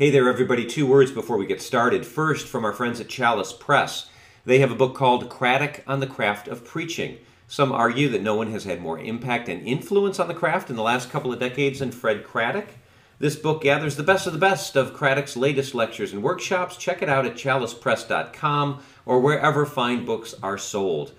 Hey there, everybody. Two words before we get started. First, from our friends at Chalice Press. They have a book called Craddock on the Craft of Preaching. Some argue that no one has had more impact and influence on the craft in the last couple of decades than Fred Craddock. This book gathers the best of the best of Craddock's latest lectures and workshops. Check it out at chalicepress.com or wherever fine books are sold.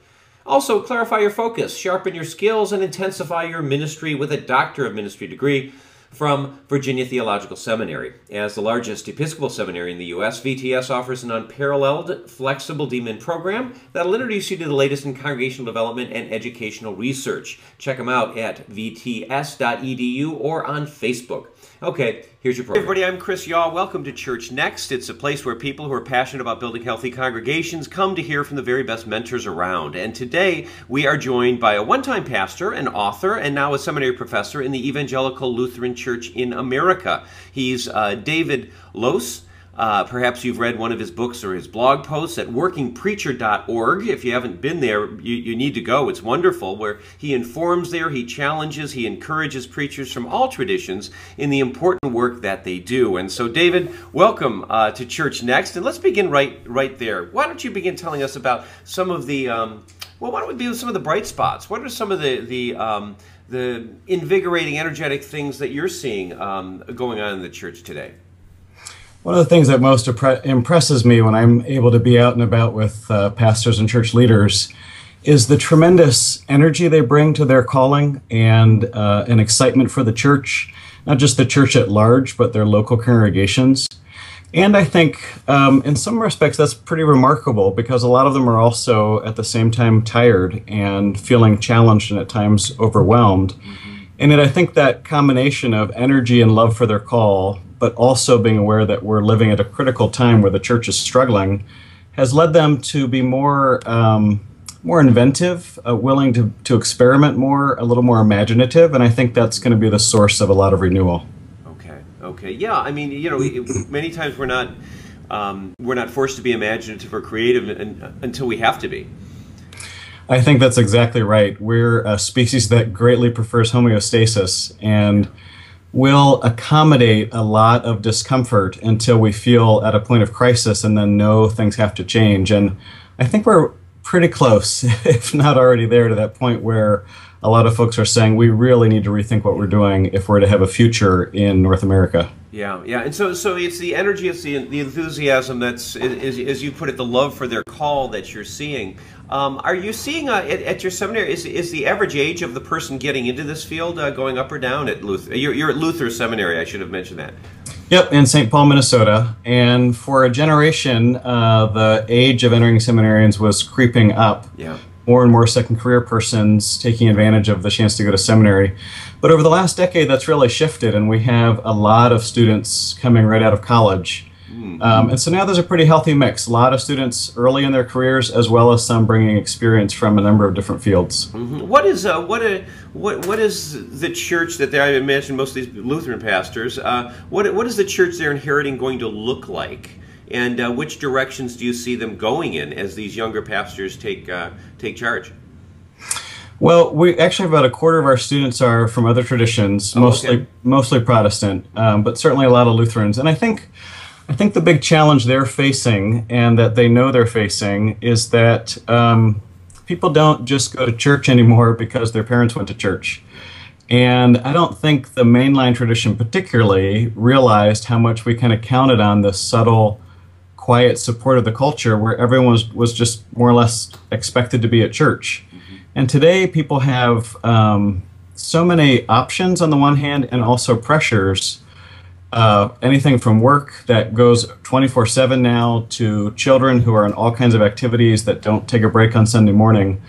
Also, clarify your focus, sharpen your skills, and intensify your ministry with a Doctor of Ministry degree from Virginia Theological Seminary. As the largest Episcopal seminary in the U.S., VTS offers an unparalleled, flexible DMin program that'll introduce you to the latest in congregational development and educational research. Check them out at vts.edu or on Facebook. Okay, here's your program. Everybody, I'm Chris Yaw. Welcome to Church Next. It's a place where people who are passionate about building healthy congregations come to hear from the very best mentors around. And today we are joined by a one time pastor, an author, and now a seminary professor in the Evangelical Lutheran Church in America. He's uh, David Lose. Uh, perhaps you've read one of his books or his blog posts at workingpreacher.org. If you haven't been there, you, you need to go. It's wonderful, where he informs there, he challenges, he encourages preachers from all traditions in the important work that they do. And so, David, welcome uh, to Church Next. And let's begin right, right there. Why don't you begin telling us about some of the, um, well, why don't we begin with some of the bright spots? What are some of the, the, um, the invigorating, energetic things that you're seeing um, going on in the church today? One of the things that most impresses me when I'm able to be out and about with uh, pastors and church leaders is the tremendous energy they bring to their calling and uh, an excitement for the church, not just the church at large, but their local congregations. And I think um, in some respects that's pretty remarkable because a lot of them are also at the same time tired and feeling challenged and at times overwhelmed. Mm-hmm. And I think that combination of energy and love for their call but also being aware that we're living at a critical time where the church is struggling, has led them to be more um, more inventive, uh, willing to, to experiment more, a little more imaginative, and I think that's going to be the source of a lot of renewal. Okay, okay, yeah. I mean, you know, many times we're not um, we're not forced to be imaginative or creative until we have to be. I think that's exactly right. We're a species that greatly prefers homeostasis, and will accommodate a lot of discomfort until we feel at a point of crisis and then know things have to change. And I think we're pretty close, if not already there, to that point where a lot of folks are saying we really need to rethink what we're doing if we're to have a future in North America. Yeah, yeah, and so so it's the energy, it's the the enthusiasm that's, as, as you put it, the love for their call that you're seeing. Um, are you seeing uh, at, at, your seminary? Is is the average age of the person getting into this field uh, going up or down at Luther? You're, you're at Luther Seminary. I should have mentioned that. Yep, in St. Paul, Minnesota. And for a generation, uh, the age of entering seminarians was creeping up. Yeah more and more second career persons taking advantage of the chance to go to seminary. But over the last decade, that's really shifted, and we have a lot of students coming right out of college. Mm-hmm. Um, and so now there's a pretty healthy mix. A lot of students early in their careers, as well as some bringing experience from a number of different fields. Mm-hmm. What is uh, what a, what what is the church that they, I imagine most of these Lutheran pastors? Uh, what what is the church they're inheriting going to look like? and uh, which directions do you see them going in as these younger pastors take uh, take charge? Well, we actually about a quarter of our students are from other traditions, oh, mostly okay. mostly Protestant, um, but certainly a lot of Lutherans. And I think I think the big challenge they're facing, and that they know they're facing, is that um, people don't just go to church anymore because their parents went to church. And I don't think the mainline tradition particularly realized how much we kind of counted on this subtle quiet support of the culture where everyone was, was just more or less expected to be at church. Mm-hmm. And today, people have um, so many options on the one hand and also pressures. Uh, anything from work that goes 24 7 now to children who are in all kinds of activities that don't take a break on Sunday morning.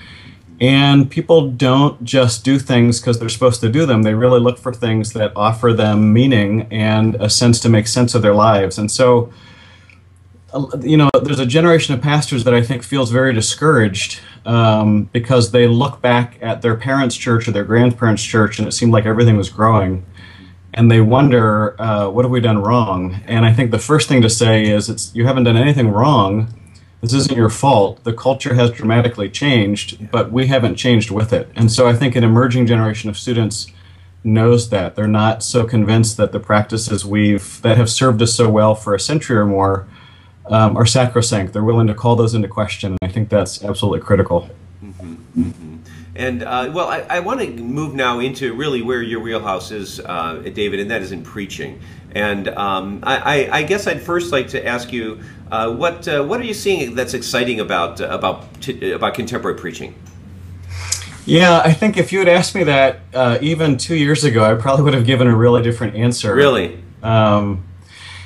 And people don't just do things because they're supposed to do them. They really look for things that offer them meaning and a sense to make sense of their lives. And so, you know, there's a generation of pastors that I think feels very discouraged um, because they look back at their parents' church or their grandparents' church and it seemed like everything was growing. And they wonder, uh, what have we done wrong? And I think the first thing to say is, it's you haven't done anything wrong. This isn't your fault. The culture has dramatically changed, but we haven't changed with it. And so I think an emerging generation of students knows that. They're not so convinced that the practices we've that have served us so well for a century or more um, are sacrosanct. They're willing to call those into question, and I think that's absolutely critical. Mm-hmm, mm-hmm. And uh, well, I, I want to move now into really where your wheelhouse is, uh, David, and that is in preaching. And um, I, I, guess I'd first like to ask you, uh, what uh, what are you seeing that's exciting about about t- about contemporary preaching? Yeah, I think if you had asked me that uh, even two years ago, I probably would have given a really different answer. Really? Um,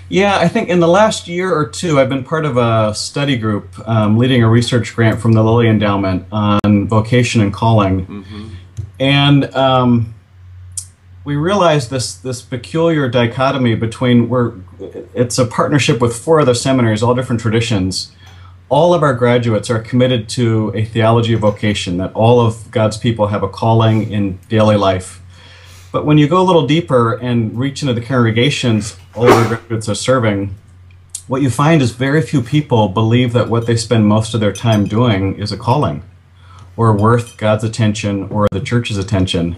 yeah, I think in the last year or two, I've been part of a study group um, leading a research grant from the Lilly Endowment on vocation and calling. Mm-hmm. And um, we realized this this peculiar dichotomy between where it's a partnership with four other seminaries, all different traditions. All of our graduates are committed to a theology of vocation, that all of God's people have a calling in daily life. But when you go a little deeper and reach into the congregations our graduates are serving, what you find is very few people believe that what they spend most of their time doing is a calling or worth God's attention or the church's attention.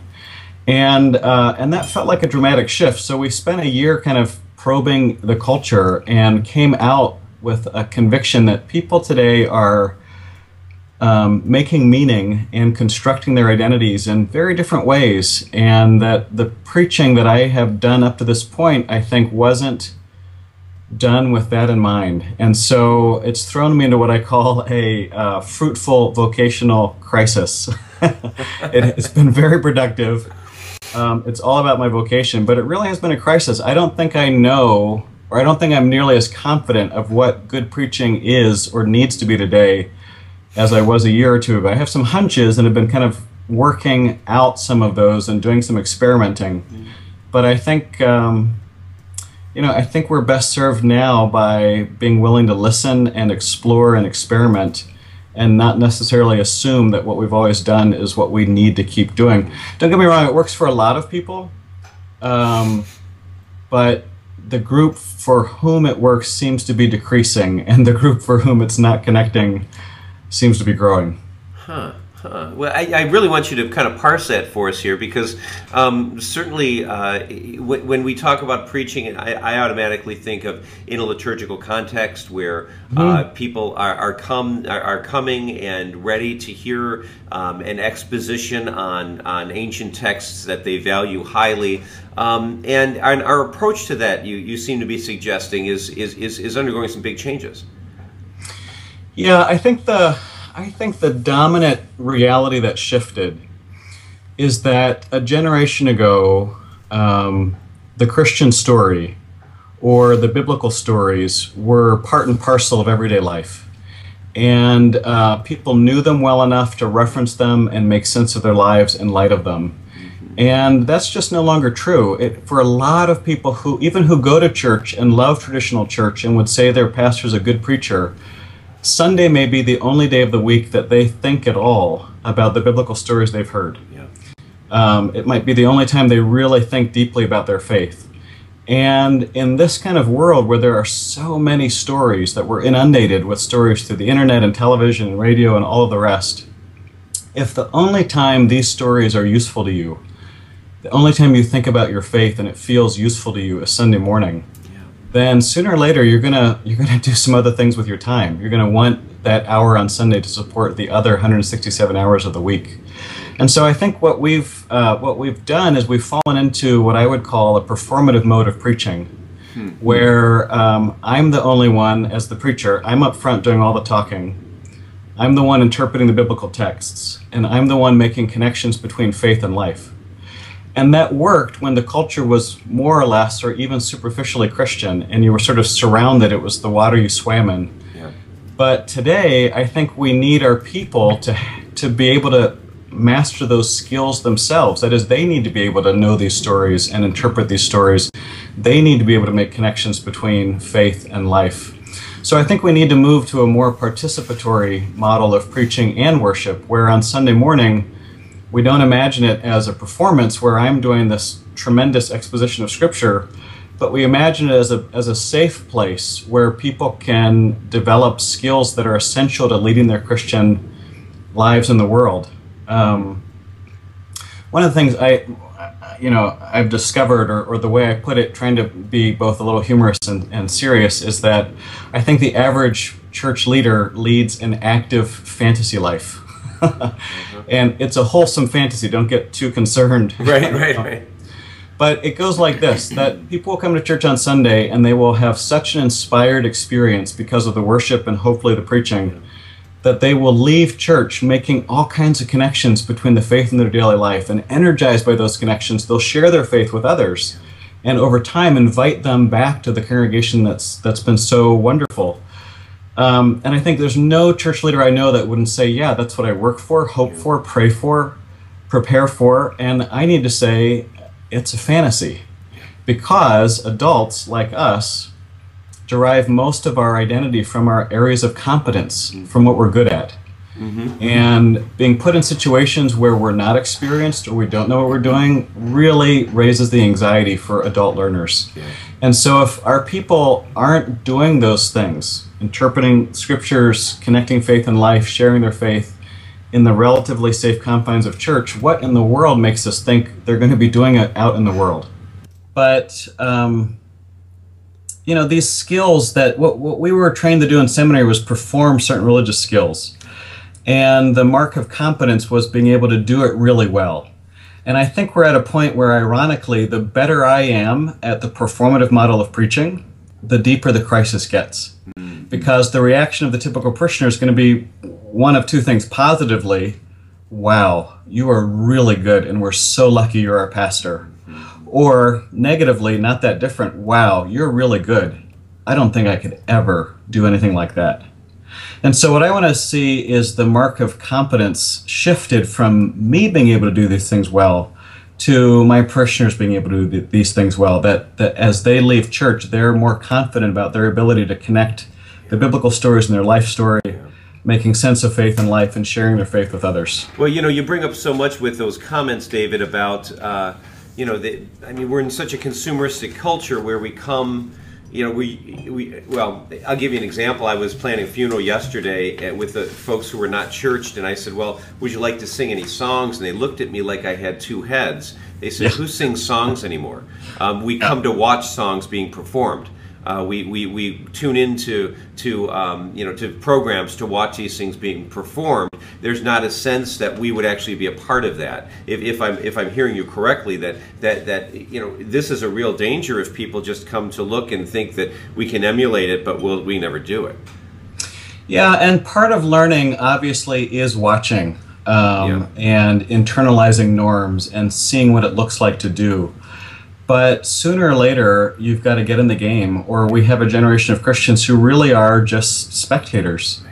And, uh, and that felt like a dramatic shift. So we spent a year kind of probing the culture and came out with a conviction that people today are um, making meaning and constructing their identities in very different ways. And that the preaching that I have done up to this point, I think, wasn't done with that in mind. And so it's thrown me into what I call a uh, fruitful vocational crisis. it, has been very productive. Um, it's all about my vocation, but it really has been a crisis. I don't think I know, or I don't think I'm nearly as confident of what good preaching is or needs to be today as I was a year or two ago. I have some hunches and have been kind of working out some of those and doing some experimenting. Mm-hmm. But I think, um, you know, I think we're best served now by being willing to listen and explore and experiment and not necessarily assume that what we've always done is what we need to keep doing. Don't get me wrong, it works for a lot of people. Um, but the group for whom it works seems to be decreasing, and the group for whom it's not connecting seems to be growing. Huh. Huh. Well, I, I, really want you to kind of parse that for us here because um, certainly uh, w- when we talk about preaching, I, I, automatically think of in a liturgical context where mm-hmm. uh, people are, are come are, are, coming and ready to hear um, an exposition on on ancient texts that they value highly. Um, and, and, our approach to that, you, you seem to be suggesting, is, is, is, is undergoing some big changes. Yeah, I think the I think the dominant reality that shifted is that a generation ago, um, the Christian story or the biblical stories were part and parcel of everyday life. And uh, people knew them well enough to reference them and make sense of their lives in light of them. And that's just no longer true. It, for a lot of people who, even who go to church and love traditional church and would say their pastor's a good preacher, Sunday may be the only day of the week that they think at all about the biblical stories they've heard. Yeah. Um, it might be the only time they really think deeply about their faith. And in this kind of world where there are so many stories that we're inundated with stories through the internet and television and radio and all of the rest, if the only time these stories are useful to you, the only time you think about your faith and it feels useful to you is Sunday morning, then sooner or later you're gonna you're gonna do some other things with your time. You're gonna want that hour on Sunday to support the other 167 hours of the week. And so I think what we've uh, what we've done is we've fallen into what I would call a performative mode of preaching, hmm. where um, I'm the only one as the preacher. I'm up front doing all the talking. I'm the one interpreting the biblical texts, and I'm the one making connections between faith and life. And that worked when the culture was more or less or even superficially Christian and you were sort of surrounded. It was the water you swam in. Yeah. But today, I think we need our people to, to be able to master those skills themselves. That is, they need to be able to know these stories and interpret these stories. They need to be able to make connections between faith and life. So I think we need to move to a more participatory model of preaching and worship, where on Sunday morning, we don't imagine it as a performance where I'm doing this tremendous exposition of Scripture, but we imagine it as a, as a safe place where people can develop skills that are essential to leading their Christian lives in the world. Um, one of the things I, you know I've discovered, or, or the way I put it, trying to be both a little humorous and, and serious, is that I think the average church leader leads an active fantasy life. and it's a wholesome fantasy. Don't get too concerned. Right, right, right. But it goes like this that people will come to church on Sunday and they will have such an inspired experience because of the worship and hopefully the preaching that they will leave church making all kinds of connections between the faith and their daily life and energized by those connections they'll share their faith with others and over time invite them back to the congregation that's that's been so wonderful um, and i think there's no church leader i know that wouldn't say yeah that's what i work for hope for pray for prepare for and i need to say it's a fantasy because adults like us derive most of our identity from our areas of competence, mm-hmm. from what we're good at. Mm-hmm. And being put in situations where we're not experienced or we don't know what we're doing really raises the anxiety for adult learners. Yeah. And so, if our people aren't doing those things, interpreting scriptures, connecting faith and life, sharing their faith in the relatively safe confines of church, what in the world makes us think they're going to be doing it out in the world? But um, you know these skills that what, what we were trained to do in seminary was perform certain religious skills and the mark of competence was being able to do it really well and i think we're at a point where ironically the better i am at the performative model of preaching the deeper the crisis gets because the reaction of the typical parishioner is going to be one of two things positively wow you are really good and we're so lucky you're our pastor or negatively, not that different, wow, you're really good. I don't think I could ever do anything like that. And so, what I want to see is the mark of competence shifted from me being able to do these things well to my parishioners being able to do these things well. That, that as they leave church, they're more confident about their ability to connect the biblical stories in their life story, making sense of faith and life, and sharing their faith with others. Well, you know, you bring up so much with those comments, David, about. Uh, you know, the, I mean, we're in such a consumeristic culture where we come, you know, we, we, well, I'll give you an example. I was planning a funeral yesterday uh, with the folks who were not churched, and I said, well, would you like to sing any songs? And they looked at me like I had two heads. They said, yeah. who sings songs anymore? Um, we come to watch songs being performed. Uh, we, we, we tune into to um, you know to programs to watch these things being performed. There's not a sense that we would actually be a part of that. If, if I'm if I'm hearing you correctly, that that that you know this is a real danger if people just come to look and think that we can emulate it, but we'll, we never do it. Yeah, and part of learning obviously is watching um, yeah. and internalizing norms and seeing what it looks like to do. But sooner or later, you've got to get in the game, or we have a generation of Christians who really are just spectators.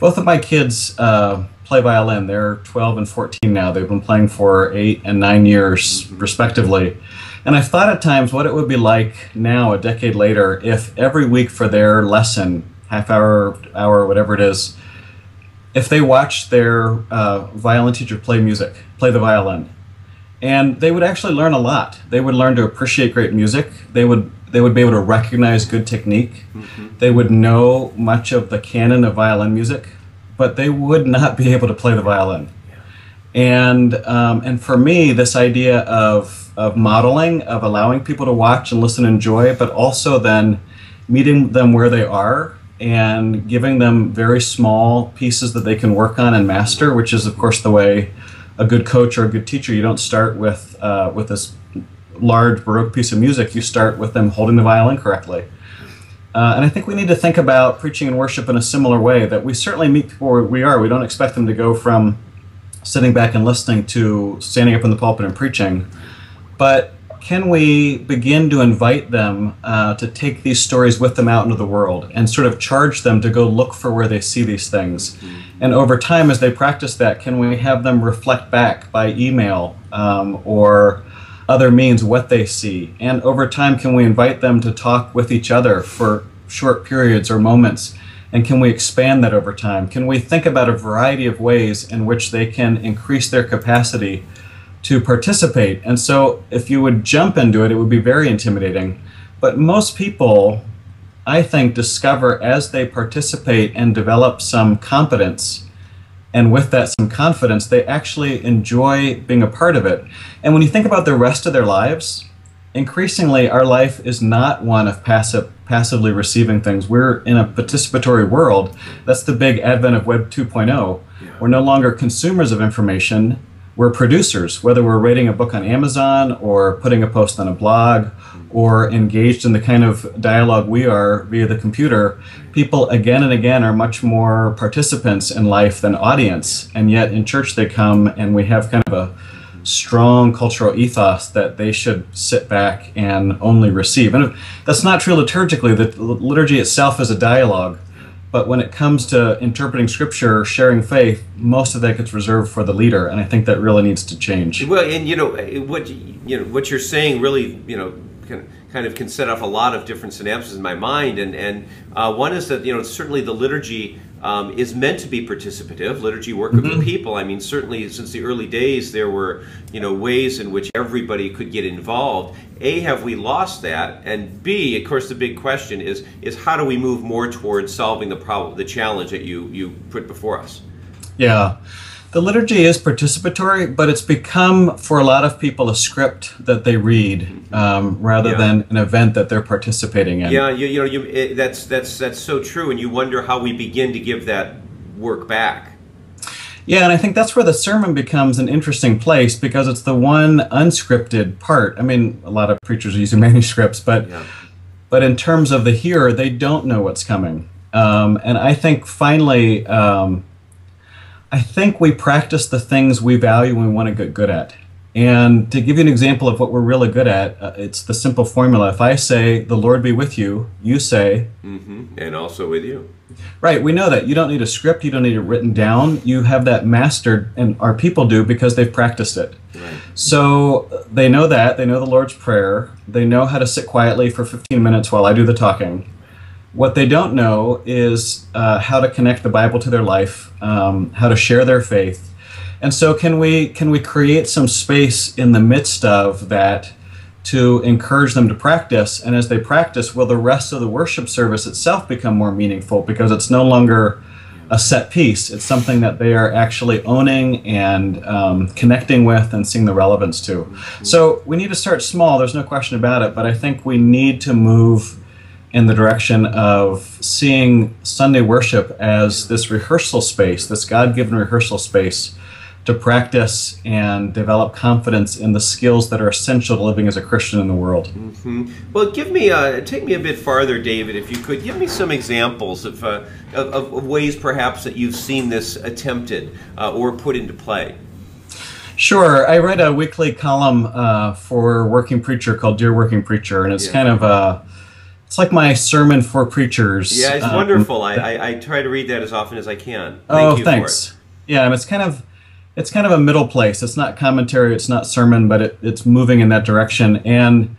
Both of my kids uh, play violin. They're 12 and 14 now. They've been playing for eight and nine years, respectively. And I've thought at times what it would be like now, a decade later, if every week for their lesson, half hour, hour, whatever it is, if they watched their uh, violin teacher play music, play the violin, and they would actually learn a lot. They would learn to appreciate great music. They would they would be able to recognize good technique. Mm-hmm. They would know much of the canon of violin music, but they would not be able to play the violin. And um, and for me, this idea of of modeling, of allowing people to watch and listen and enjoy, but also then meeting them where they are and giving them very small pieces that they can work on and master, which is of course the way a good coach or a good teacher, you don't start with uh, with this large baroque piece of music. You start with them holding the violin correctly. Uh, and I think we need to think about preaching and worship in a similar way. That we certainly meet people where we are. We don't expect them to go from sitting back and listening to standing up in the pulpit and preaching, but can we begin to invite them uh, to take these stories with them out into the world and sort of charge them to go look for where they see these things? Mm-hmm. And over time, as they practice that, can we have them reflect back by email um, or other means what they see? And over time, can we invite them to talk with each other for short periods or moments? And can we expand that over time? Can we think about a variety of ways in which they can increase their capacity to participate. And so if you would jump into it, it would be very intimidating. But most people, I think, discover as they participate and develop some competence and with that some confidence, they actually enjoy being a part of it. And when you think about the rest of their lives, increasingly our life is not one of passive passively receiving things. We're in a participatory world. That's the big advent of Web 2.0. Yeah. We're no longer consumers of information. We're producers, whether we're rating a book on Amazon or putting a post on a blog or engaged in the kind of dialogue we are via the computer. People again and again are much more participants in life than audience. And yet in church they come and we have kind of a strong cultural ethos that they should sit back and only receive. And that's not true liturgically. The liturgy itself is a dialogue. But when it comes to interpreting scripture, sharing faith, most of that gets reserved for the leader, and I think that really needs to change. Well, and you know what you know what you're saying really you know can kind of can set off a lot of different synapses in my mind, and and uh, one is that you know certainly the liturgy um, is meant to be participative. Liturgy work of mm-hmm. the people. I mean, certainly since the early days, there were you know ways in which everybody could get involved. A, have we lost that? And B, of course, the big question is is how do we move more towards solving the problem, the challenge that you you put before us? Yeah. The liturgy is participatory, but it's become for a lot of people a script that they read um, rather yeah. than an event that they're participating in. Yeah, you, you know, you, it, that's that's that's so true, and you wonder how we begin to give that work back. Yeah, and I think that's where the sermon becomes an interesting place because it's the one unscripted part. I mean, a lot of preachers are using manuscripts, but yeah. but in terms of the hearer, they don't know what's coming. Um, and I think finally. Um, I think we practice the things we value and we want to get good at. And to give you an example of what we're really good at, uh, it's the simple formula. If I say, The Lord be with you, you say, mm-hmm. And also with you. Right, we know that. You don't need a script, you don't need it written down. You have that mastered, and our people do because they've practiced it. Right. So they know that. They know the Lord's Prayer. They know how to sit quietly for 15 minutes while I do the talking. What they don't know is uh, how to connect the Bible to their life, um, how to share their faith, and so can we can we create some space in the midst of that to encourage them to practice, and as they practice, will the rest of the worship service itself become more meaningful because it's no longer a set piece. It's something that they are actually owning and um, connecting with and seeing the relevance to. So we need to start small. There's no question about it. But I think we need to move in the direction of seeing Sunday worship as this rehearsal space, this God given rehearsal space to practice and develop confidence in the skills that are essential to living as a Christian in the world. Mm-hmm. Well, give me, uh, take me a bit farther, David, if you could. Give me some examples of, uh, of, of, ways perhaps that you've seen this attempted uh, or put into play. Sure. I write a weekly column uh, for Working Preacher called Dear Working Preacher, and it's yeah. kind of a it's like my sermon for preachers. Yeah, it's um, wonderful. I, I, I, try to read that as often as I can. Thank oh, thanks. Yeah, it's kind of it's kind of a middle place. It's not commentary, it's not sermon, but it, it's moving in that direction. And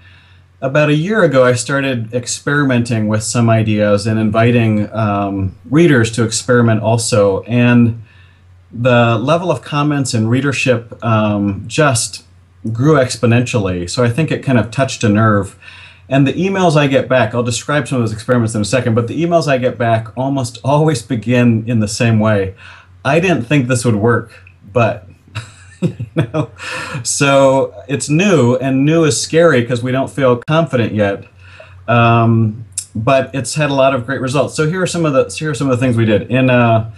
about a year ago, I started experimenting with some ideas and inviting um, readers to experiment also. And the level of comments and readership um, just grew exponentially. So I think it kind of touched a nerve. And the emails I get back, I'll describe some of those experiments in a second, but the emails I get back almost always begin in the same way. I didn't think this would work, but you know, so it's new, and new is scary because we don't feel confident yet. Um, but it's had a lot of great results. So here are some of the here are some of the things we did in uh,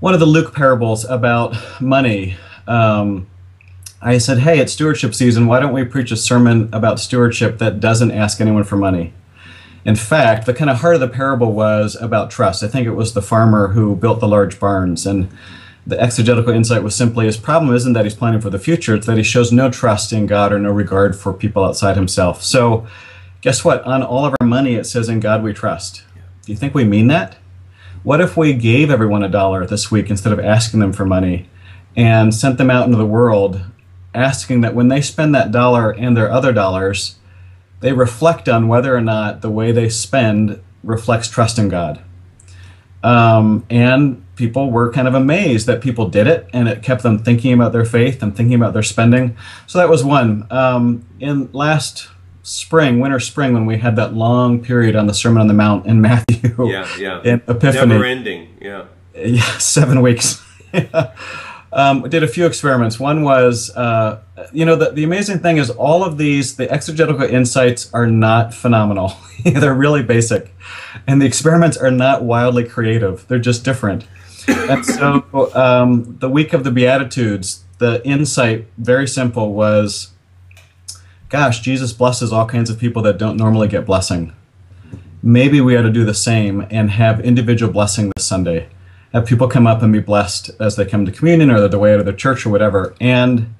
one of the Luke parables about money. Um, I said, hey, it's stewardship season. Why don't we preach a sermon about stewardship that doesn't ask anyone for money? In fact, the kind of heart of the parable was about trust. I think it was the farmer who built the large barns. And the exegetical insight was simply his problem isn't that he's planning for the future, it's that he shows no trust in God or no regard for people outside himself. So, guess what? On all of our money, it says, In God we trust. Do you think we mean that? What if we gave everyone a dollar this week instead of asking them for money and sent them out into the world asking that when they spend that dollar and their other dollars, they reflect on whether or not the way they spend reflects trust in God. Um, and people were kind of amazed that people did it, and it kept them thinking about their faith and thinking about their spending. So that was one. Um, in last spring, winter, spring, when we had that long period on the Sermon on the Mount in Matthew, yeah, yeah, in Epiphany, never ending, yeah, yeah, seven weeks. yeah. Um, did a few experiments. One was, uh, you know, the, the amazing thing is all of these, the exegetical insights are not phenomenal. They're really basic. And the experiments are not wildly creative. They're just different. and so um, the week of the Beatitudes, the insight, very simple, was gosh, Jesus blesses all kinds of people that don't normally get blessing. Maybe we ought to do the same and have individual blessing this Sunday. Have people come up and be blessed as they come to communion or the way out of the church or whatever. And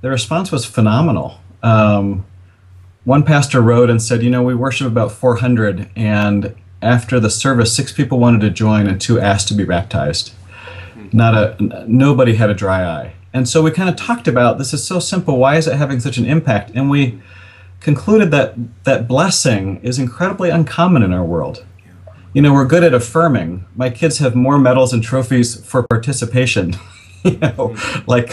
the response was phenomenal. Um, one pastor wrote and said, You know, we worship about 400, and after the service, six people wanted to join and two asked to be baptized. Not a nobody had a dry eye. And so we kind of talked about this is so simple. Why is it having such an impact? And we concluded that that blessing is incredibly uncommon in our world. You know, we're good at affirming. My kids have more medals and trophies for participation. you know, like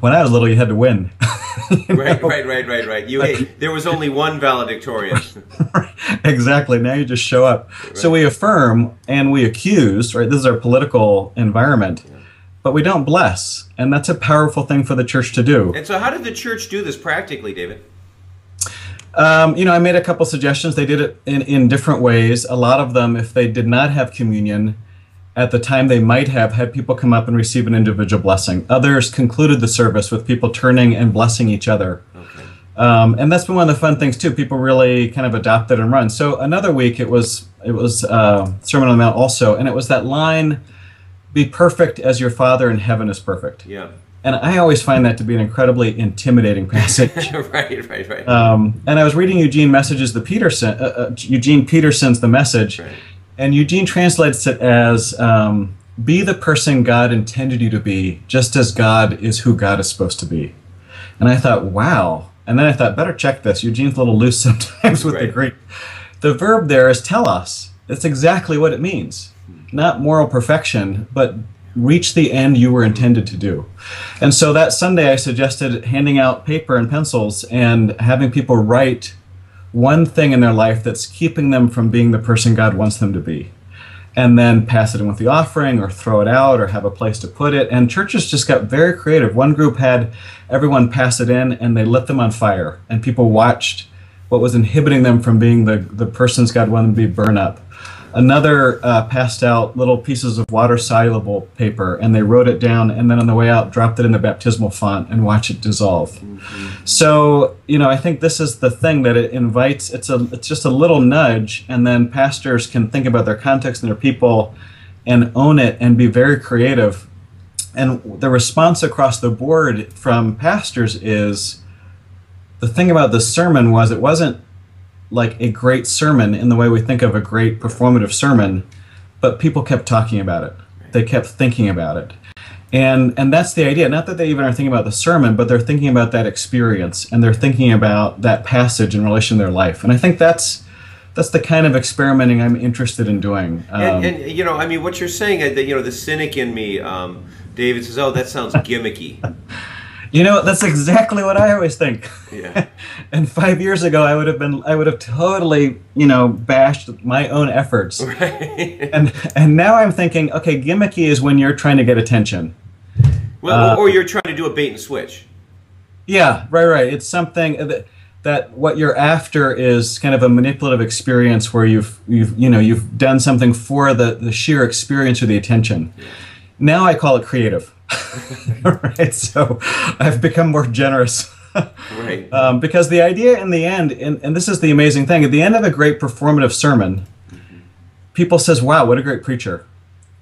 when I was little, you had to win. right, right, right, right, right. You like, there was only one valedictorian. exactly. Now you just show up. Right. So we affirm and we accuse. Right. This is our political environment. Yeah. But we don't bless, and that's a powerful thing for the church to do. And so, how did the church do this practically, David? Um, you know, I made a couple suggestions. They did it in, in different ways. A lot of them, if they did not have communion, at the time they might have had people come up and receive an individual blessing. Others concluded the service with people turning and blessing each other. Okay. Um, and that's been one of the fun things too. People really kind of adopted and run. So another week it was it was uh, Sermon on the Mount also, and it was that line, "Be perfect as your Father in heaven is perfect." Yeah. And I always find that to be an incredibly intimidating passage. right, right, right. Um, and I was reading Eugene Messages, the Peterson, uh, uh, Eugene Peterson's The Message, right. and Eugene translates it as um, "Be the person God intended you to be, just as God is who God is supposed to be." And I thought, wow. And then I thought, better check this. Eugene's a little loose sometimes with right. the Greek. The verb there is telos. That's exactly what it means. Not moral perfection, but reach the end you were intended to do. And so that Sunday, I suggested handing out paper and pencils and having people write one thing in their life that's keeping them from being the person God wants them to be. And then pass it in with the offering or throw it out or have a place to put it. And churches just got very creative. One group had everyone pass it in and they lit them on fire. And people watched what was inhibiting them from being the, the persons God wanted them to be burn up. Another uh, passed out little pieces of water soluble paper and they wrote it down and then on the way out dropped it in the baptismal font and watch it dissolve. Mm-hmm. So, you know, I think this is the thing that it invites it's a it's just a little nudge and then pastors can think about their context and their people and own it and be very creative. And the response across the board from pastors is the thing about the sermon was it wasn't like a great sermon in the way we think of a great performative sermon, but people kept talking about it. They kept thinking about it. And and that's the idea. Not that they even are thinking about the sermon, but they're thinking about that experience and they're thinking about that passage in relation to their life. And I think that's that's the kind of experimenting I'm interested in doing. Um, and, and, you know, I mean, what you're saying, you know, the cynic in me, um, David says, "Oh, that sounds gimmicky." You know, that's exactly what I always think. Yeah. and five years ago, I would have been, I would have totally, you know, bashed my own efforts. Right. and and now I'm thinking, okay, gimmicky is when you're trying to get attention. Well, uh, or you're trying to do a bait and switch. Yeah, right, right. It's something that, that what you're after is kind of a manipulative experience where you've you've you know you've done something for the the sheer experience or the attention. Yeah. Now I call it creative. right? So I've become more generous. right. Um, because the idea in the end, and, and, this is the amazing thing, at the end of a great performative sermon, mm-hmm. people says, wow, what a great preacher.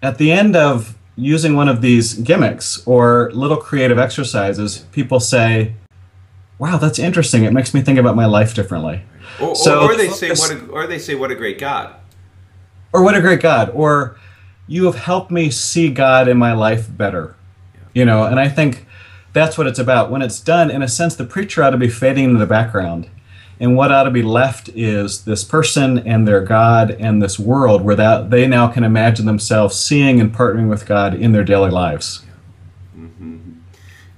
At the end of using one of these gimmicks or little creative exercises, people say, wow, that's interesting. It makes me think about my life differently. Or, so, or, or they say, what a, or they say, what a great God. Or what a great God. Or you have helped me see God in my life better you know and i think that's what it's about when it's done in a sense the preacher ought to be fading into the background and what ought to be left is this person and their god and this world where that they now can imagine themselves seeing and partnering with god in their daily lives.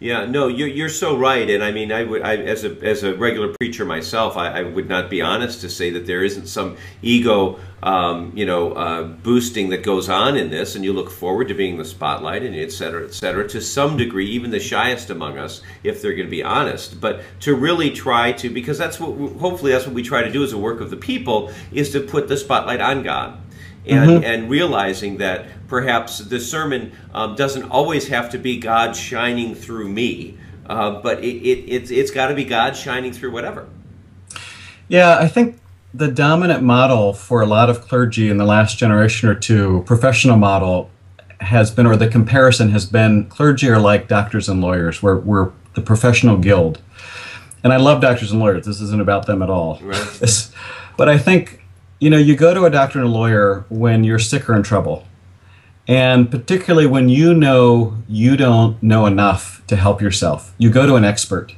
Yeah, no, you're, you're so right, and I mean, I would, I, as a as a regular preacher myself, I, I would not be honest to say that there isn't some ego, um, you know, uh, boosting that goes on in this, and you look forward to being the spotlight, and et cetera, et cetera, to some degree, even the shyest among us, if they're going to be honest. But to really try to, because that's what, hopefully, that's what we try to do as a work of the people, is to put the spotlight on God and, mm-hmm. and realizing that perhaps the sermon um, doesn't always have to be God shining through me, uh, but it, it, it's, it's got to be God shining through whatever. Yeah, I think the dominant model for a lot of clergy in the last generation or two, professional model, has been, or the comparison has been, clergy are like doctors and lawyers. We're, we're the professional guild. And I love doctors and lawyers. This isn't about them at all. Right. but I think you know, you go to a doctor and a lawyer when you're sick or in trouble. And particularly when you know you don't know enough to help yourself, you go to an expert.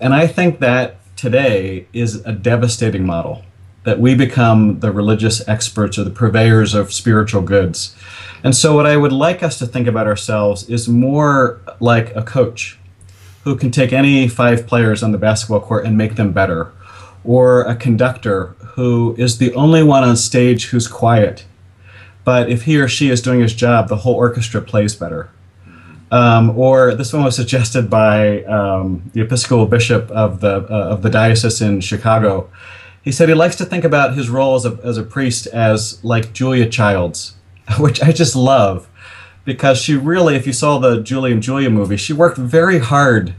And I think that today is a devastating model that we become the religious experts or the purveyors of spiritual goods. And so, what I would like us to think about ourselves is more like a coach who can take any five players on the basketball court and make them better, or a conductor who is the only one on stage who's quiet. But if he or she is doing his job, the whole orchestra plays better. Um, or this one was suggested by um, the Episcopal Bishop of the uh, of the diocese in Chicago. He said he likes to think about his role as a, as a priest as like Julia Childs, which I just love, because she really, if you saw the Julie and Julia movie, she worked very hard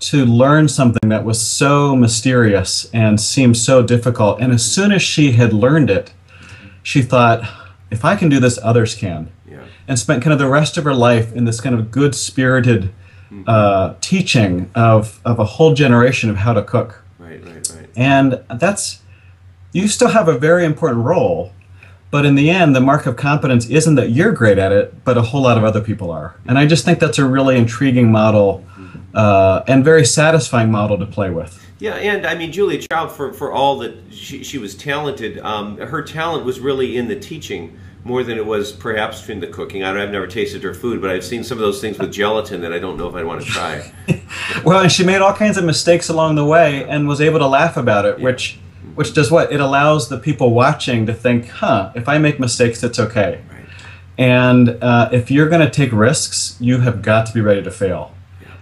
to learn something that was so mysterious and seemed so difficult. And as soon as she had learned it, she thought, if I can do this, others can. Yeah. And spent kind of the rest of her life in this kind of good spirited mm-hmm. uh, teaching of, of a whole generation of how to cook. Right, right, right. And that's, you still have a very important role. But in the end, the mark of competence isn't that you're great at it, but a whole lot of other people are. And I just think that's a really intriguing model uh, and very satisfying model to play with. Yeah, and I mean Julia Child, for, for all that she, she was talented, um, her talent was really in the teaching more than it was perhaps in the cooking. I have never tasted her food, but I've seen some of those things with gelatin that I don't know if I'd want to try. well, and she made all kinds of mistakes along the way and was able to laugh about it, yeah. which which does what? It allows the people watching to think, huh, if I make mistakes, it's okay. Right. And uh, if you're going to take risks, you have got to be ready to fail.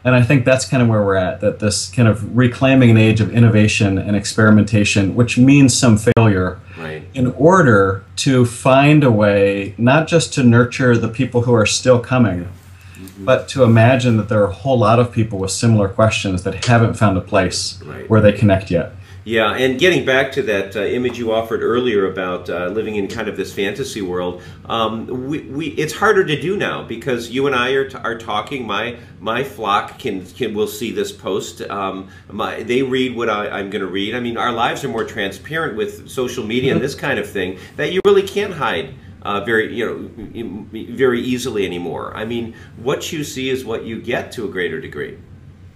And I think that's kind of where we're at, that this kind of reclaiming an age of innovation and experimentation, which means some failure, right. in order to find a way not just to nurture the people who are still coming, mm-hmm. but to imagine that there are a whole lot of people with similar questions that haven't found a place right. where they connect yet. Yeah, and getting back to that uh, image you offered earlier about uh, living in kind of this fantasy world, um, we, we, it's harder to do now because you and I are, are talking. My my flock can, can will see this post. Um, my, they read what I, am going to read. I mean, our lives are more transparent with social media and mm-hmm. this kind of thing that you really can't hide. Uh, very you know very easily anymore. I mean, what you see is what you get to a greater degree.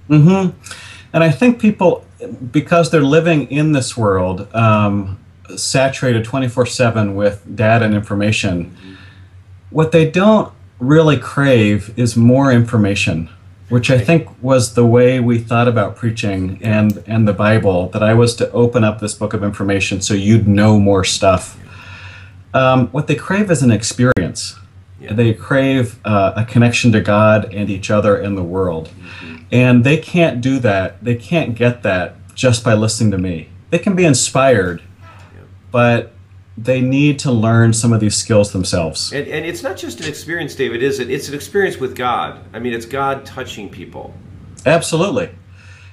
Mm-hmm. And I think people, because they're living in this world, um, saturated 24 7 with data and information, what they don't really crave is more information, which I think was the way we thought about preaching and, and the Bible, that I was to open up this book of information so you'd know more stuff. Um, what they crave is an experience. Yeah. They crave uh, a connection to God and each other and the world. Mm-hmm. And they can't do that. They can't get that just by listening to me. They can be inspired, but they need to learn some of these skills themselves. And, and it's not just an experience, David, is it? It's an experience with God. I mean, it's God touching people. Absolutely.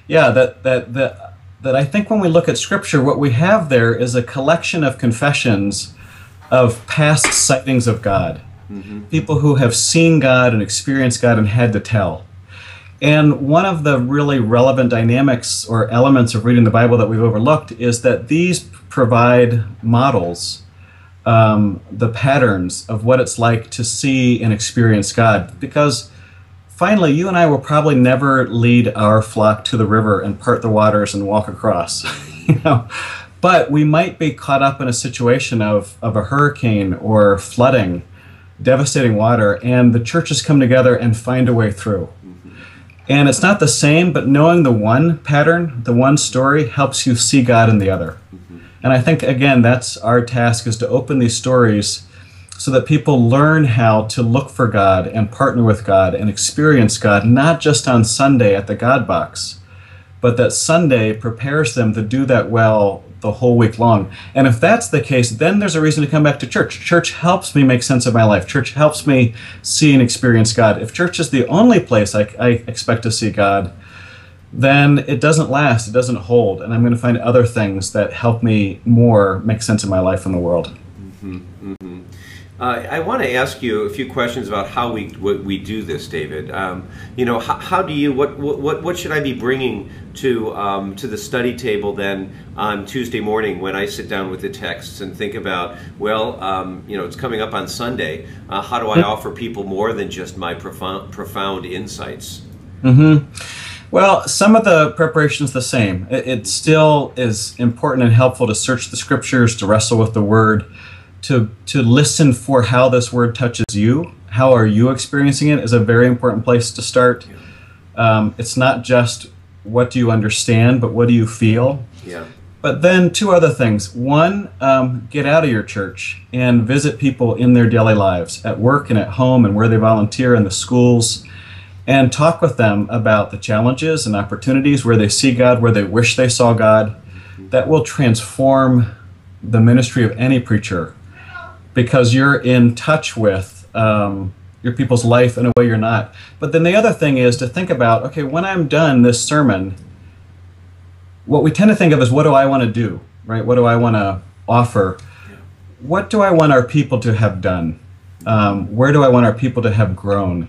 Yeah, that, that, that, that I think when we look at Scripture, what we have there is a collection of confessions of past sightings of God. Mm-hmm. People who have seen God and experienced God and had to tell. And one of the really relevant dynamics or elements of reading the Bible that we've overlooked is that these provide models, um, the patterns of what it's like to see and experience God. Because finally, you and I will probably never lead our flock to the river and part the waters and walk across. you know? But we might be caught up in a situation of, of a hurricane or flooding devastating water, and the churches come together and find a way through. And it's not the same, but knowing the one pattern, the one story, helps you see God in the other. Mm-hmm. And I think, again, that's our task is to open these stories so that people learn how to look for God and partner with God and experience God, not just on Sunday at the God box, but that Sunday prepares them to do that well the whole week long. And if that's the case, then there's a reason to come back to church. Church helps me make sense of my life. Church helps me see and experience God. If church is the only place I, I expect to see God, then it doesn't last, it doesn't hold, and I'm going to find other things that help me more make sense of my life in the world. Mm-hmm, mm-hmm. Uh, I want to ask you a few questions about how we we do this, David. Um, you know, how, how, do you what, what what should I be bringing to um, to the study table then on Tuesday morning when I sit down with the texts and think about well, um, you know, it's coming up on Sunday. Uh, how do I offer people more than just my profound profound insights? Mm-hmm. Well, some of the preparation is the same. It, it still is important and helpful to search the scriptures, to wrestle with the word to to listen for how this word touches you. How are you experiencing it? Is a very important place to start. Um, it's not just what do you understand, but what do you feel. Yeah. But then two other things. One, um, get out of your church and visit people in their daily lives, at work and at home, and where they volunteer in the schools, and talk with them about the challenges and opportunities where they see God, where they wish they saw God. That will transform the ministry of any preacher because you're in touch with um, your people's life in a way you're not. But then the other thing is to think about okay, when I'm done this sermon, what we tend to think of is what do I want to do, right? What do I want to offer? What do I want our people to have done? Um, where do I want our people to have grown?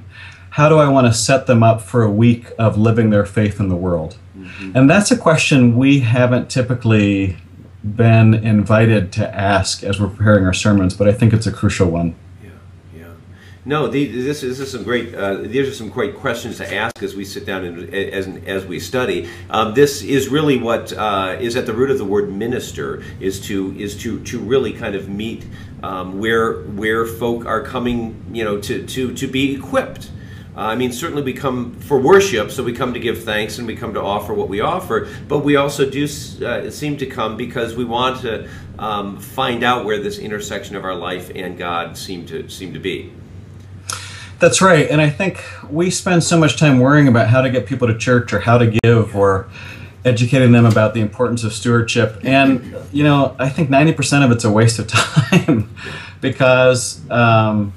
How do I want to set them up for a week of living their faith in the world? Mm-hmm. And that's a question we haven't typically been invited to ask as we're preparing our sermons, but I think it's a crucial one. Yeah, yeah. No, this, is, this is some great. Uh, these are some great questions to ask as we sit down and as as we study. Um, this is really what uh, is at the root of the word minister is to is to to really kind of meet um, where where folk are coming, you know, to to to be equipped uh, I mean, certainly we come for worship, so we come to give thanks and we come to offer what we offer, but we also do uh, seem to come because we want to um, find out where this intersection of our life and God seem to seem to be. That's right, and I think we spend so much time worrying about how to get people to church or how to give or educating them about the importance of stewardship, and you know, I think ninety percent of it's a waste of time because. Um,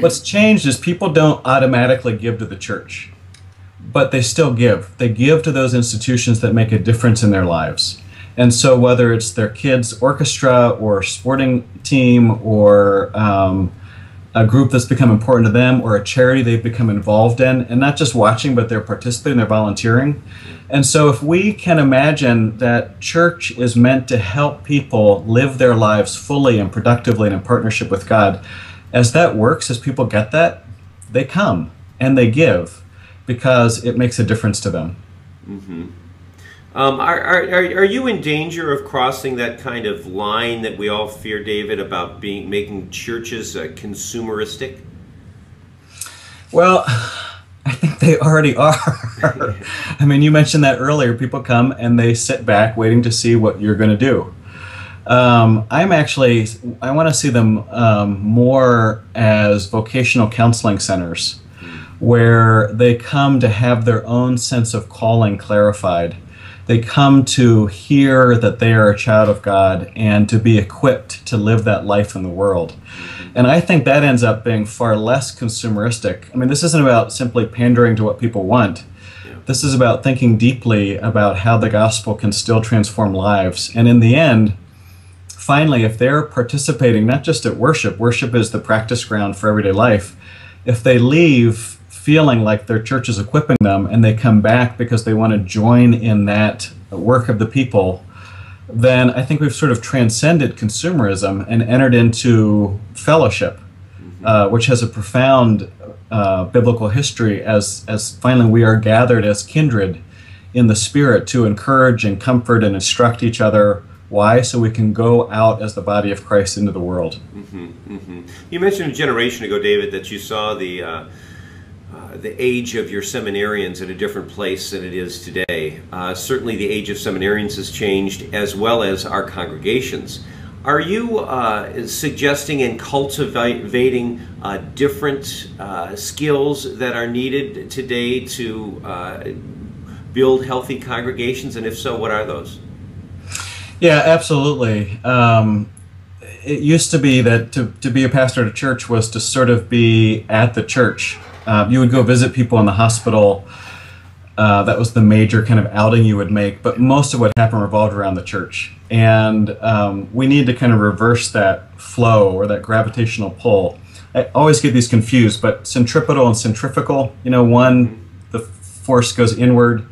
what's changed is people don't automatically give to the church, but they still give. They give to those institutions that make a difference in their lives. And so, whether it's their kids' orchestra or sporting team or um, a group that's become important to them or a charity they've become involved in, and not just watching, but they're participating, they're volunteering. And so, if we can imagine that church is meant to help people live their lives fully and productively and in partnership with God, as that works, as people get that, they come and they give because it makes a difference to them. Mm-hmm. Um, are, are, are you in danger of crossing that kind of line that we all fear, David, about being making churches uh, consumeristic? Well, I think they already are. I mean, you mentioned that earlier. People come and they sit back waiting to see what you're going to do. Um, I'm actually, I want to see them um, more as vocational counseling centers where they come to have their own sense of calling clarified. They come to hear that they are a child of God and to be equipped to live that life in the world. And I think that ends up being far less consumeristic. I mean, this isn't about simply pandering to what people want. This is about thinking deeply about how the gospel can still transform lives. And in the end, finally, if they're participating not just at worship, worship is the practice ground for everyday life, if they leave feeling like their church is equipping them and they come back because they want to join in that work of the people, then I think we've sort of transcended consumerism and entered into fellowship, mm-hmm. uh, which has a profound uh, biblical history as, as finally we are gathered as kindred in the Spirit to encourage and comfort and instruct each other why? So we can go out as the body of Christ into the world. Mm-hmm, mm-hmm. You mentioned a generation ago, David, that you saw the uh, uh, the age of your seminarians at a different place than it is today. Uh, certainly, the age of seminarians has changed, as well as our congregations. Are you uh, suggesting and cultivating uh, different uh, skills that are needed today to build healthy congregations? And if so, what are those? Yeah, absolutely. Um, it used to be that to, to be a pastor at a church was to sort of be at the church. Uh, you would go visit people in the hospital. Uh, that was the major kind of outing you would make, but most of what happened revolved around the church. And um, we need to kind of reverse that flow or that gravitational pull. I always get these confused, but centripetal and centrifugal, you know, one, the force goes inward,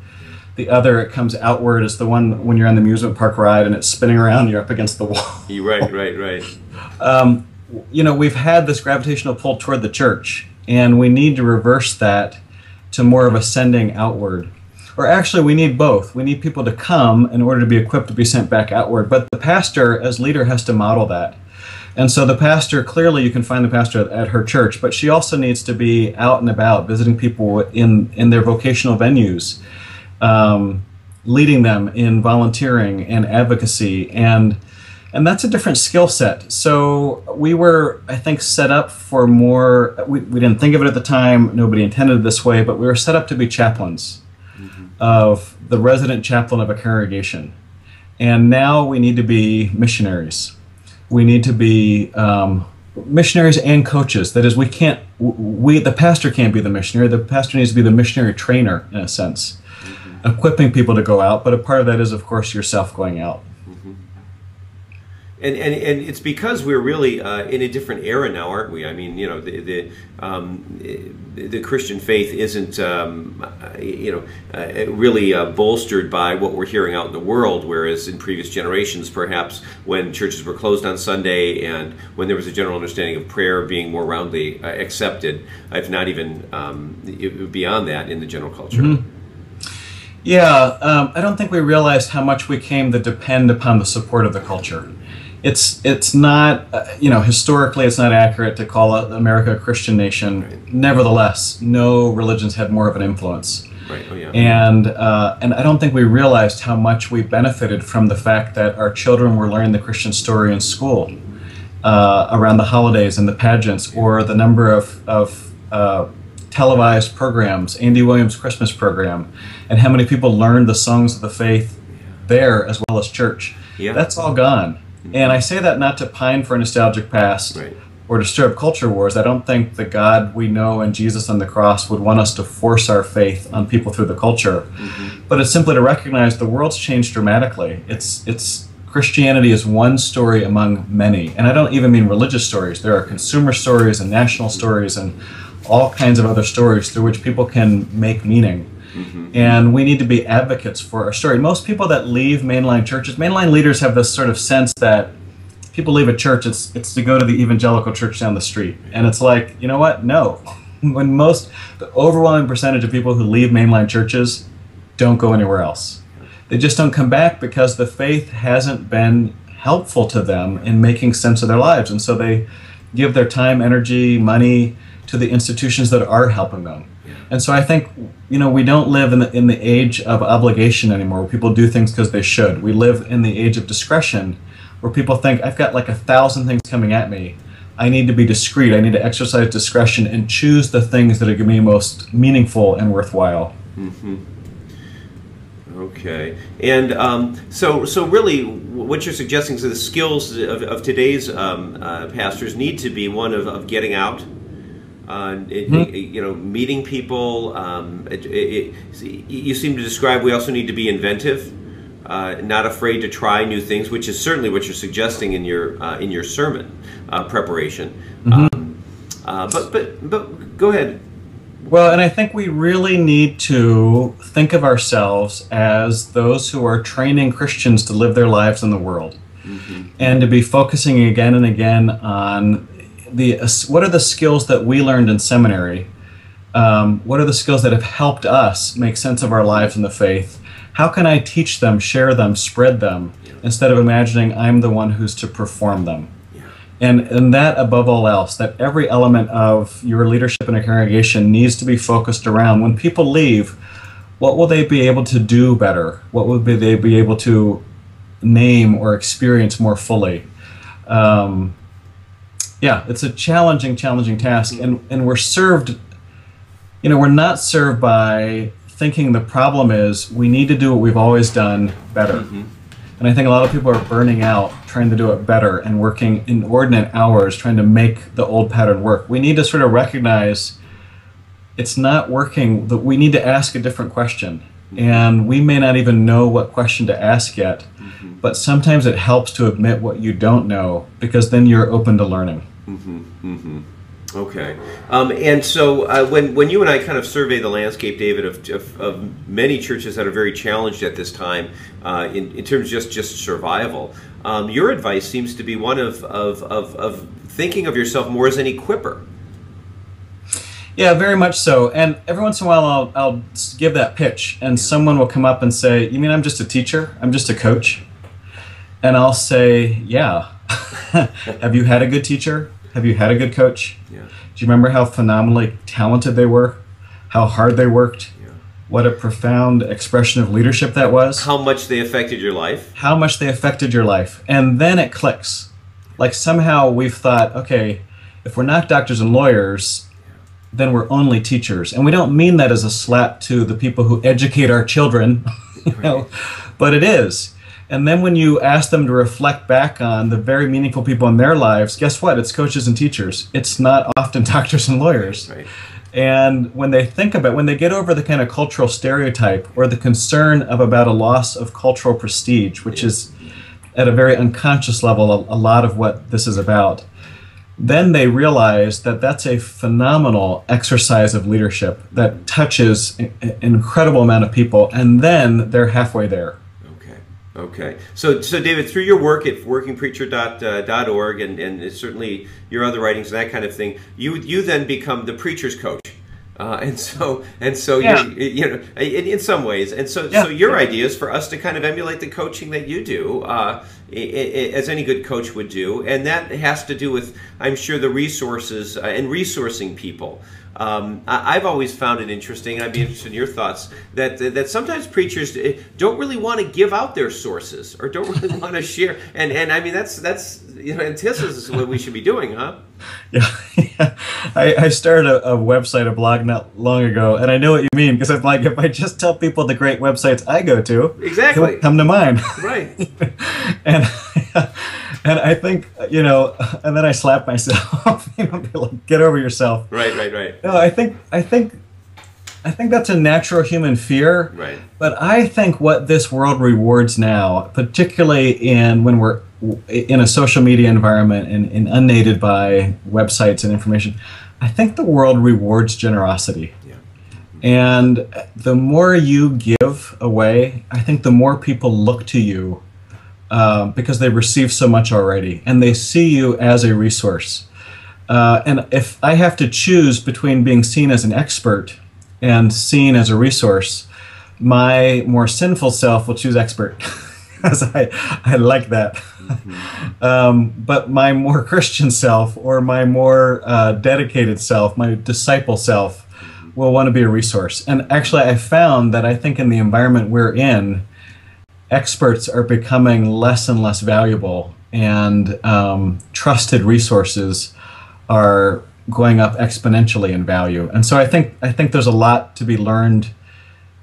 the other, it comes outward, is the one when you're on the amusement park ride and it's spinning around, you're up against the wall. you right, right, right. Um, you know, we've had this gravitational pull toward the church, and we need to reverse that to more of ascending outward. Or actually, we need both. We need people to come in order to be equipped to be sent back outward. But the pastor, as leader, has to model that. And so the pastor, clearly, you can find the pastor at her church, but she also needs to be out and about, visiting people in, in their vocational venues, um, leading them in volunteering and advocacy and and that's a different skill set. So we were, I think, set up for more. We, we didn't think of it at the time. Nobody intended it this way, but we were set up to be chaplains mm-hmm. of the resident chaplain of a congregation. And now we need to be missionaries. We need to be um, missionaries and coaches. That is, we can't. We the pastor can't be the missionary. The pastor needs to be the missionary trainer in a sense. Equipping people to go out. But a part of that is, of course, yourself going out. And, and, and it's because we're really uh, in a different era now, aren't we? I mean, you know, the the, um, the Christian faith isn't, um, you know, uh, really uh, bolstered by what we're hearing out in the world. Whereas in previous generations, perhaps when churches were closed on Sunday and when there was a general understanding of prayer being more roundly uh, accepted, if not even um, beyond that in the general culture. Mm-hmm. Yeah, um, I don't think we realized how much we came to depend upon the support of the culture it's it's not uh, you know historically it's not accurate to call America a Christian nation. Right. Nevertheless, no religions had more of an influence. Right. Oh, yeah. And uh, and I don't think we realized how much we benefited from the fact that our children were learning the Christian story in school uh, around the holidays and the pageants, or the number of of uh, televised programs, Andy Williams' Christmas program, and how many people learned the songs of the faith there as well as church. Yeah. That's all gone. And I say that not to pine for a nostalgic past right. or to stir up culture wars. I don't think the God we know and Jesus on the cross would want us to force our faith on people through the culture. Mm-hmm. But it's simply to recognize the world's changed dramatically. It's it's Christianity is one story among many. And I don't even mean religious stories. There are consumer stories and national stories and all kinds of other stories through which people can make meaning. Mm-hmm. And we need to be advocates for our story. Most people that leave mainline churches, mainline leaders have this sort of sense that people leave a church, it's it's to go to the evangelical church down the street. And it's like, you know what? No. When most the overwhelming percentage of people who leave mainline churches don't go anywhere else. They just don't come back because the faith hasn't been helpful to them in making sense of their lives. And so they give their time, energy, money to the institutions that are helping them. And so I think you know we don't live in the in the age of obligation anymore, where people do things because they should. We live in the age of discretion, where people think I've got like a thousand things coming at me. I need to be discreet. I need to exercise discretion and choose the things that are going to be most meaningful and worthwhile. Mm-hmm. Okay, and um, so so really, what you're suggesting is that the skills of, of today's um, uh, pastors need to be one of, of getting out uh, mm-hmm. you know, meeting people. Um, it, it, it, you seem to describe we also need to be inventive, uh, not afraid to try new things, which is certainly what you're suggesting in your uh, in your sermon uh, preparation. Mm-hmm. Um, uh, but but but go ahead. Well, and I think we really need to think of ourselves as those who are training Christians to live their lives in the world. Mm-hmm. And to be focusing again and again on the what are the skills that we learned in seminary? Um, what are the skills that have helped us make sense of our lives in the faith? How can I teach them, share them, spread them, instead of imagining I'm the one who's to perform them? And, and that above all else, that every element of your leadership in a congregation needs to be focused around when people leave, what will they be able to do better? What will they be able to name or experience more fully? Um, yeah, it's a challenging, challenging task, and, and we're served, you know, we're not served by thinking the problem is we need to do what we've always done better. Mm-hmm. And I think a lot of people are burning out trying to do it better and working inordinate hours trying to make the old pattern work. We need to sort of recognize it's not working, that we need to ask a different question. Mm-hmm. And we may not even know what question to ask yet, mm-hmm. but sometimes it helps to admit what you don't know because then you're open to learning. Mm-hmm. mm-hmm. Okay, um, and so uh, when when you and I kind of survey the landscape, David, of, of, of many churches that are very challenged at this time uh, in, in terms of just just survival, um, your advice seems to be one of, of, of, of thinking of yourself more as an equiper. Yeah, very much so. And every once in a while, I'll, I'll give that pitch, and someone will come up and say, "You mean I'm just a teacher? I'm just a coach?" And I'll say, "Yeah." Have you had a good teacher? Have you had a good coach? Yeah. Do you remember how phenomenally talented they were? How hard they worked? Yeah. What a profound expression of leadership that was. How much they affected your life? How much they affected your life. And then it clicks. Like somehow we've thought, okay, if we're not doctors and lawyers, then we're only teachers. And we don't mean that as a slap to the people who educate our children, you know, but it is. And then when you ask them to reflect back on the very meaningful people in their lives, guess what? It's coaches and teachers. It's not often doctors and lawyers. Right. And when they think about when they get over the kind of cultural stereotype or the concern of about a loss of cultural prestige, which is at a very unconscious level a, a lot of what this is about, then they realize that that's a phenomenal exercise of leadership that touches an incredible amount of people, and then they're halfway there. Okay. So, so David, through your work at workingpreacher.org uh, and, and certainly your other writings and that kind of thing, you you then become the preacher's coach. Uh, and so and so yeah. you you know in, in, some ways and so yeah. so your yeah. idea is for us to kind of emulate the coaching that you do uh, as any good coach would do and that has to do with I'm sure the resources uh, and resourcing people um, I, have always found it interesting, and I'd be interested in your thoughts, that, that sometimes preachers eh, don't really want to give out their sources or don't really want to share. And, and I mean, that's, that's you know, antithesis is what we should be doing, huh? Yeah. yeah. I, I started a, a, website, a blog not long ago, and I know what you mean because I'm like, if I just tell people the great websites I go to, exactly, come to mind. Right. and and I think you know, and then I slap myself. you know, like, get over yourself. Right, right, right. No, I think I think I think that's a natural human fear. Right. But I think what this world rewards now, particularly in when we're in a social media environment and, and unaided by websites and information, I think the world rewards generosity. Yeah. And the more you give away, I think the more people look to you uh, because they receive so much already and they see you as a resource. Uh, and if I have to choose between being seen as an expert and seen as a resource, my more sinful self will choose expert because I, I like that. Mm-hmm. um, but my more Christian self or my more uh, dedicated self, my disciple self, will want to be a resource. And actually, I found that I think in the environment we're in, experts are becoming less and less valuable, and um, trusted resources are going up exponentially in value. And so I think I think there's a lot to be learned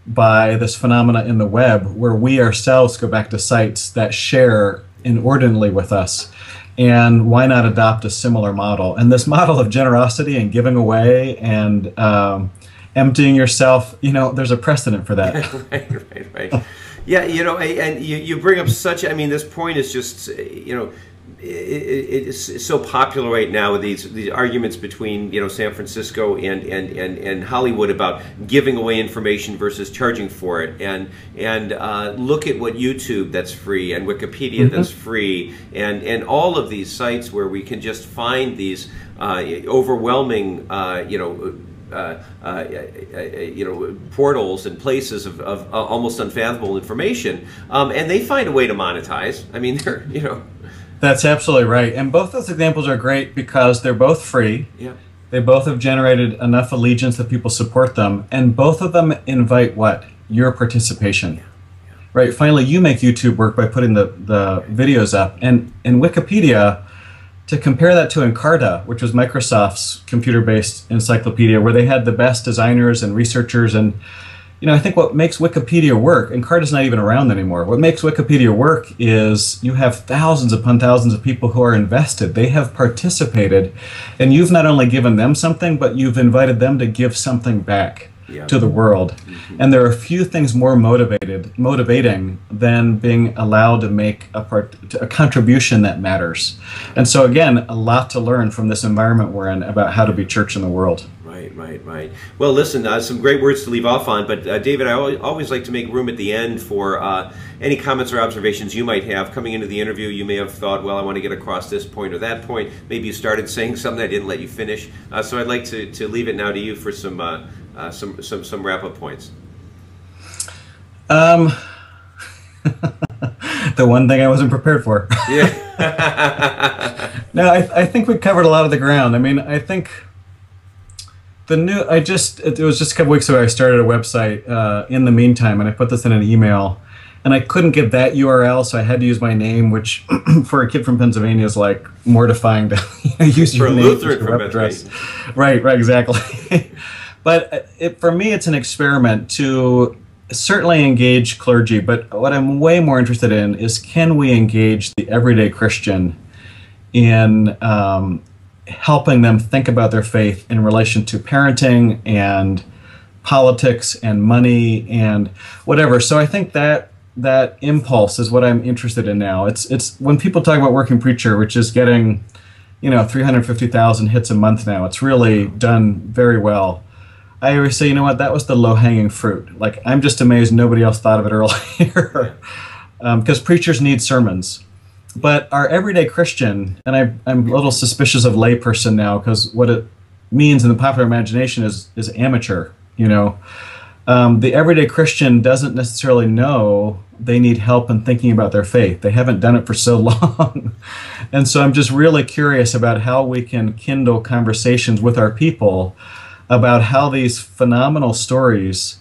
by this phenomena in the web, where we ourselves go back to sites that share inordinately with us. And why not adopt a similar model? And this model of generosity and giving away and um, emptying yourself, you know, there's a precedent for that. right, right, right. Yeah, you know, and you, you bring up such. I mean, this point is just you know. It, it is so popular right now with these these arguments between you know San Francisco and, and, and, and Hollywood about giving away information versus charging for it and and uh, look at what YouTube that's free and Wikipedia mm-hmm. that's free and and all of these sites where we can just find these uh, overwhelming uh, you know uh, uh, uh, you know portals and places of, of almost unfathomable information, um, and they find a way to monetize. I mean, they're you know. That's absolutely right. And both those examples are great because they're both free. Yeah. They both have generated enough allegiance that people support them. And both of them invite what? Your participation. Right. Finally, you make YouTube work by putting the, the videos up. And in Wikipedia, to compare that to Encarta, which was Microsoft's computer based encyclopedia, where they had the best designers and researchers and you know, I think what makes Wikipedia work, Encarta's not even around anymore. What makes Wikipedia work is you have thousands upon thousands of people who are invested. They have participated, and you've not only given them something, but you've invited them to give something back to the world. Mm-hmm. And there are few things more motivated, motivating than being allowed to make a part, a contribution that matters. And so, again, a lot to learn from this environment we're in about how to be church in the world. Right, right, right. Well, listen, uh, some great words to leave off on, but uh, David, I always like to make room at the end for uh, any comments or observations you might have. Coming into the interview, you may have thought, well, I want to get across this point or that point. Maybe you started saying something I didn't let you finish. Uh, so I'd like to, to leave it now to you for some uh, some some some wrap up points. Um, the one thing I wasn't prepared for. Yeah. no, I, I think we covered a lot of the ground. I mean, I think the new i just it, was just a couple weeks ago i started a website uh, in the meantime and i put this in an email and i couldn't get that url so i had to use my name which for a kid from pennsylvania is like mortifying to use for your name your web address right right exactly but uh, it, for me it's an experiment to certainly engage clergy but what i'm way more interested in is can we engage the everyday christian in um, helping them think about their faith in relation to parenting and politics and money and whatever. So I think that that impulse is what I'm interested in now. It's it's when people talk about working preacher, which is getting, you know, 350,000 hits a month now. It's really done very well. I always say, you know what, that was the low hanging fruit. Like I'm just amazed nobody else thought of it earlier, because um, preachers need sermons but our everyday Christian, and I, I'm a little suspicious of layperson now because what it means in the popular imagination is is amateur. You know, um, the everyday Christian doesn't necessarily know they need help in thinking about their faith. They haven't done it for so long, and so I'm just really curious about how we can kindle conversations with our people about how these phenomenal stories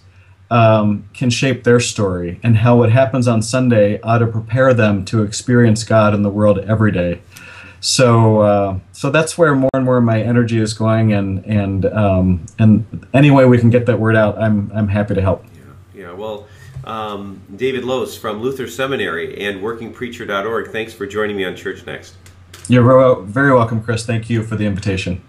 um, can shape their story and how what happens on Sunday ought to prepare them to experience God in the world every day. So, uh, so that's where more and more of my energy is going, and and um, and any way we can get that word out, I'm I'm happy to help. Yeah, yeah. Well, um, David Lose from Luther Seminary and WorkingPreacher.org. Thanks for joining me on Church Next. You're very welcome, Chris. Thank you for the invitation.